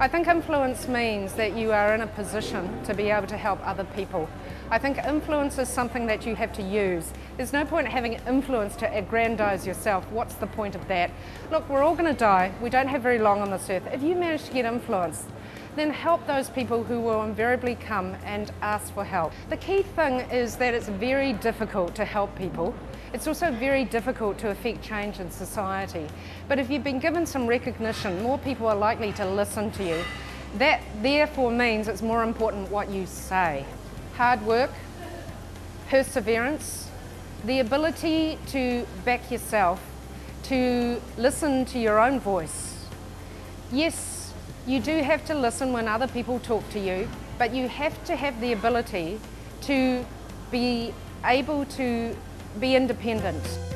I think influence means that you are in a position to be able to help other people. I think influence is something that you have to use. There's no point having influence to aggrandize yourself. What's the point of that? Look, we're all going to die. We don't have very long on this earth. If you manage to get influence, then help those people who will invariably come and ask for help. The key thing is that it's very difficult to help people. It's also very difficult to affect change in society. But if you've been given some recognition, more people are likely to listen to you. That therefore means it's more important what you say. Hard work, perseverance, the ability to back yourself, to listen to your own voice. Yes, you do have to listen when other people talk to you, but you have to have the ability to be able to be independent.